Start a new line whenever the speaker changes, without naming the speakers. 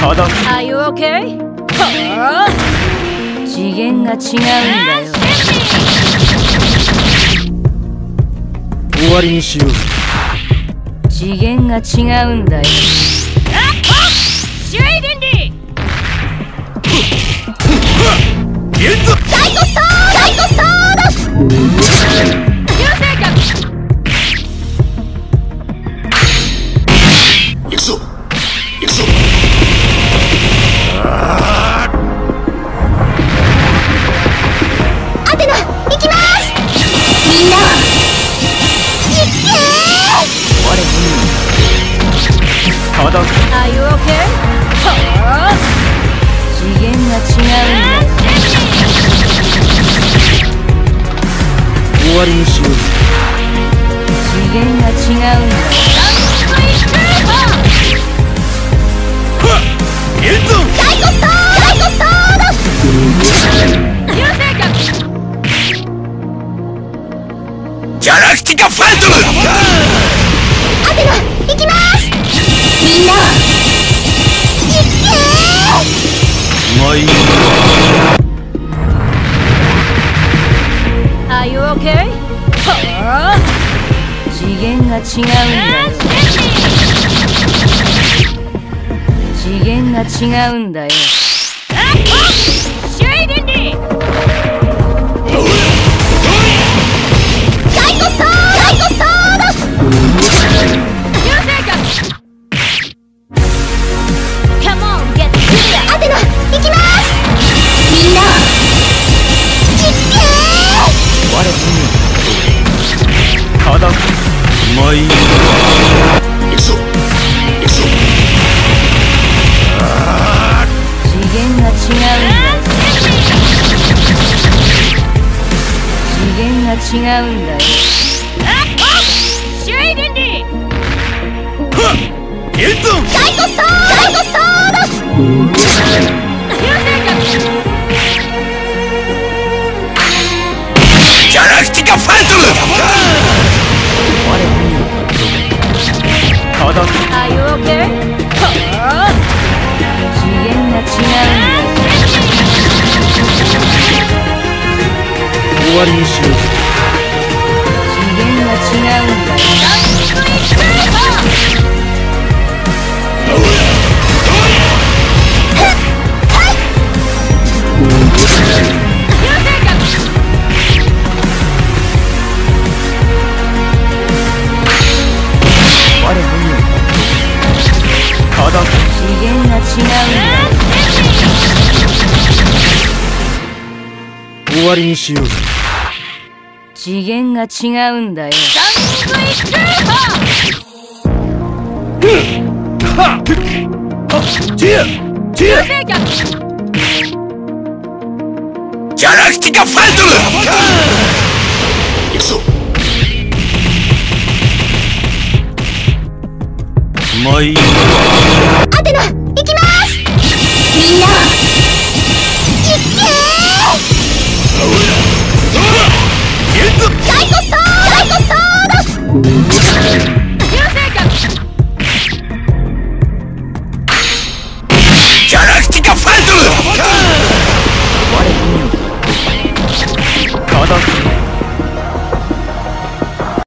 たただ
Are you okay? はあ次元が違うんだよ
終わりにしよう
次元が違うんだよシュイデンデー大コスターだ流星脚
行くぞ行くぞ
アテナ行きますみんが違うんだよ
終わりにしよう
次元が違うんだ
ギャラクティカファイトム。
アテナ行きますみんな行け
まい
Are you okay? はあ次元が違うんだ次元が違うんだよま
い
行くぞ行くぞ
次元が違うんだよ。次元が違うんだよ。シュイデンディ
ゲット
大コスター大コスターだ。Are you okay? はあ次元が違うんだよ
終わりにしよう。
次元が違うんだ
ただ
次元が違う。んだ
終わりにしよう
次元が違うんだよ
ティアティアギャラクティカファイト行くぞ
まい
アテナ